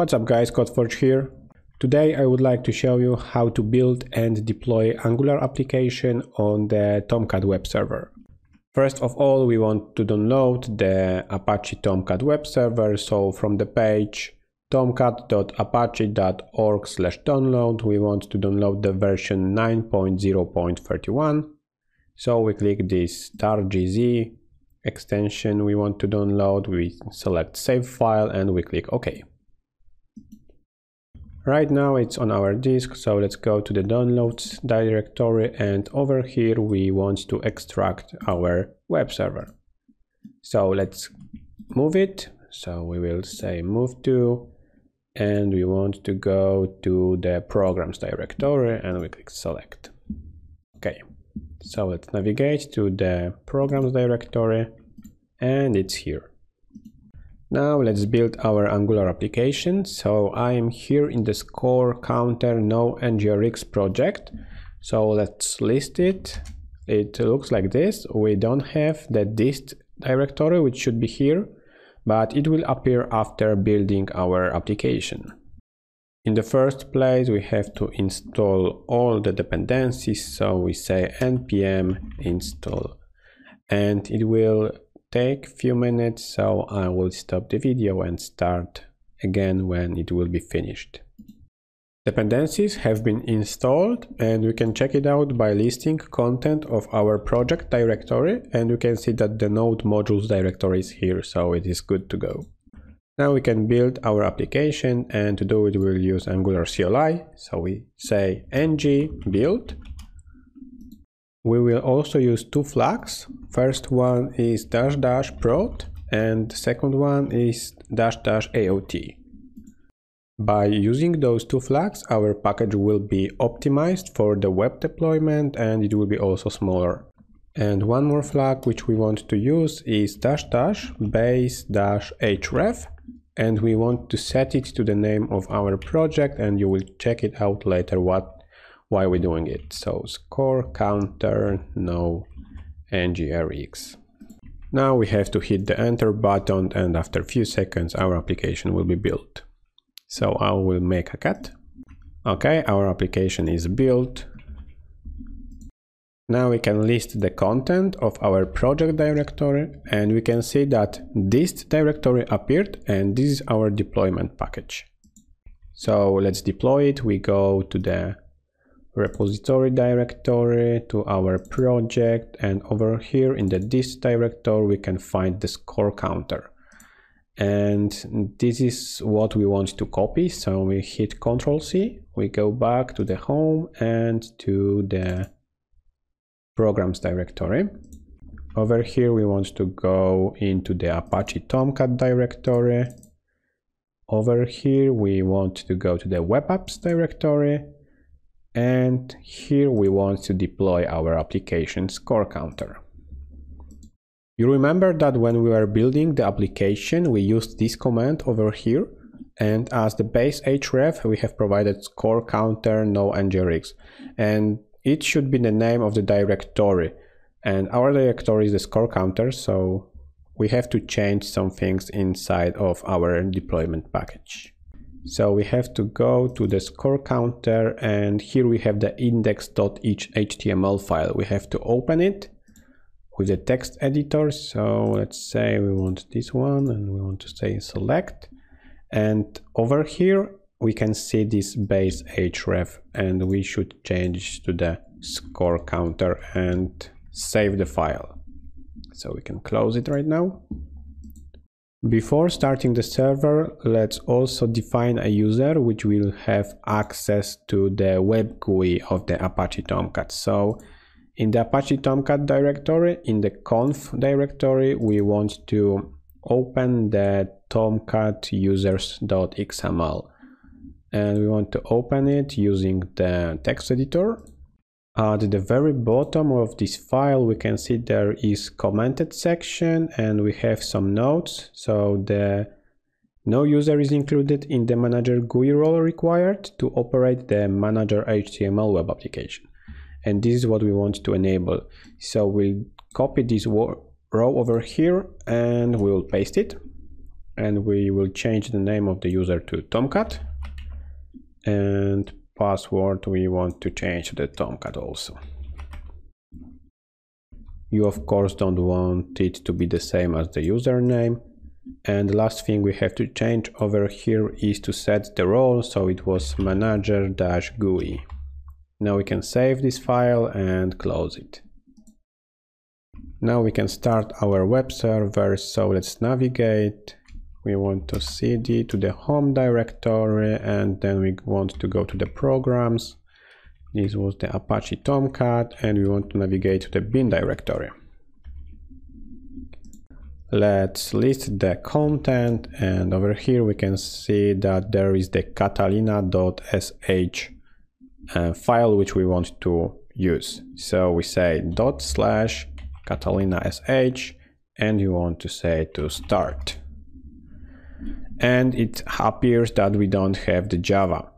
What's up guys, CodeForge here. Today I would like to show you how to build and deploy Angular application on the Tomcat web server. First of all, we want to download the Apache Tomcat web server. So from the page tomcat.apache.org slash download, we want to download the version 9.0.31. So we click this tar.gz extension we want to download, we select save file and we click OK. Right now it's on our disk, so let's go to the downloads directory and over here we want to extract our web server. So let's move it. So we will say move to and we want to go to the programs directory and we click select. Okay, so let's navigate to the programs directory and it's here. Now let's build our Angular application. So I am here in the score counter no ngrx project. So let's list it. It looks like this. We don't have the dist directory, which should be here, but it will appear after building our application. In the first place, we have to install all the dependencies. So we say npm install and it will take few minutes so I will stop the video and start again when it will be finished. Dependencies have been installed and we can check it out by listing content of our project directory and you can see that the node modules directory is here so it is good to go. Now we can build our application and to do it we'll use Angular CLI so we say ng build we will also use two flags. First one is dash dash prod and second one is dash dash AOT. By using those two flags, our package will be optimized for the web deployment and it will be also smaller. And one more flag which we want to use is dash dash base dash href and we want to set it to the name of our project and you will check it out later what why we're doing it. So score counter no ngrx. Now we have to hit the enter button and after a few seconds our application will be built. So I will make a cut. Okay, our application is built. Now we can list the content of our project directory and we can see that dist directory appeared and this is our deployment package. So let's deploy it. We go to the repository directory to our project and over here in the dist directory we can find the score counter. And this is what we want to copy. So we hit ctrl c we go back to the home and to the programs directory. Over here we want to go into the apache tomcat directory. Over here we want to go to the web apps directory and here we want to deploy our application score counter. You remember that when we were building the application we used this command over here and as the base href we have provided score counter no ngrx and it should be the name of the directory and our directory is the score counter so we have to change some things inside of our deployment package. So we have to go to the score counter and here we have the index.html file. We have to open it with the text editor. So let's say we want this one and we want to say select. And over here we can see this base href and we should change to the score counter and save the file. So we can close it right now. Before starting the server, let's also define a user which will have access to the web GUI of the Apache Tomcat. So in the Apache Tomcat directory, in the conf directory, we want to open the tomcat users.xml and we want to open it using the text editor at the very bottom of this file we can see there is commented section and we have some notes. So the no user is included in the manager GUI role required to operate the manager HTML web application. And this is what we want to enable. So we'll copy this row over here and we'll paste it. And we will change the name of the user to Tomcat. And password we want to change the Tomcat also. You of course don't want it to be the same as the username. And the last thing we have to change over here is to set the role so it was manager-GUI. Now we can save this file and close it. Now we can start our web server, so let's navigate. We want to cd to the home directory and then we want to go to the programs. This was the Apache Tomcat and we want to navigate to the bin directory. Let's list the content and over here we can see that there is the catalina.sh uh, file which we want to use. So we say dot slash Catalina sh and you want to say to start. And it appears that we don't have the Java.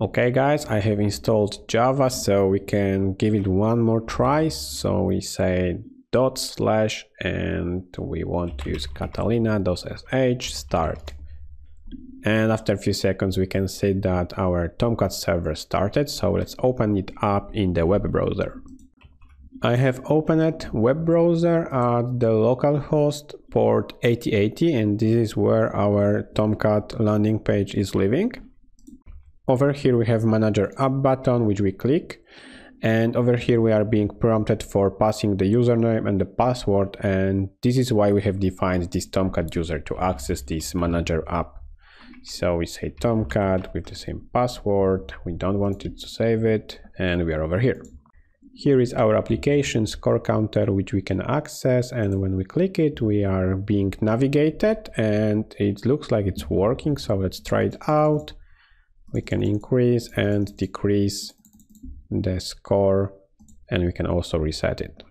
Okay guys, I have installed Java so we can give it one more try. So we say dot slash and we want to use catalina.sh start. And after a few seconds we can see that our Tomcat server started. So let's open it up in the web browser. I have opened web browser at the localhost port 8080 and this is where our Tomcat landing page is living. Over here we have manager app button which we click and over here we are being prompted for passing the username and the password and this is why we have defined this Tomcat user to access this manager app. So we say Tomcat with the same password, we don't want it to save it and we are over here. Here is our application score counter which we can access and when we click it we are being navigated and it looks like it's working so let's try it out. We can increase and decrease the score and we can also reset it.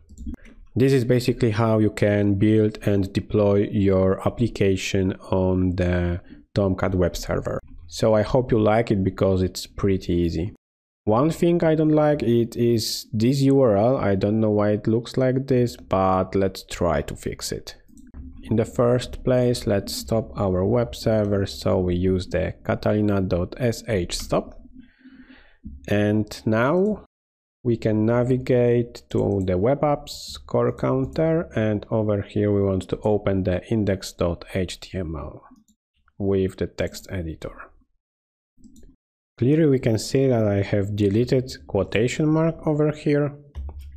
This is basically how you can build and deploy your application on the Tomcat web server. So I hope you like it because it's pretty easy. One thing I don't like it is this URL. I don't know why it looks like this, but let's try to fix it. In the first place, let's stop our web server. So we use the catalina.sh stop. And now we can navigate to the web apps core counter. And over here, we want to open the index.html with the text editor. Clearly we can see that I have deleted quotation mark over here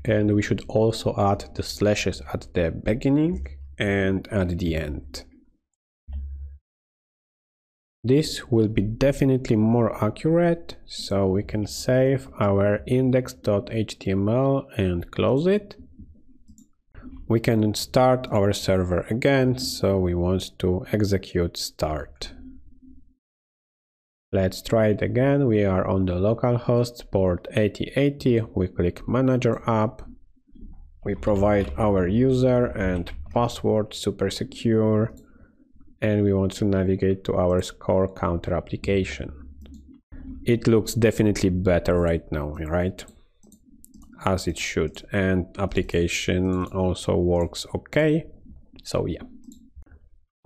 and we should also add the slashes at the beginning and at the end. This will be definitely more accurate, so we can save our index.html and close it. We can start our server again, so we want to execute start. Let's try it again. We are on the localhost port 8080. We click manager app. We provide our user and password super secure and we want to navigate to our score counter application. It looks definitely better right now, right? As it should and application also works okay. So yeah.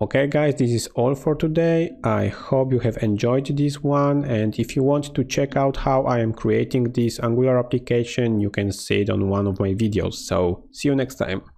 Okay guys, this is all for today. I hope you have enjoyed this one and if you want to check out how I am creating this Angular application, you can see it on one of my videos. So see you next time.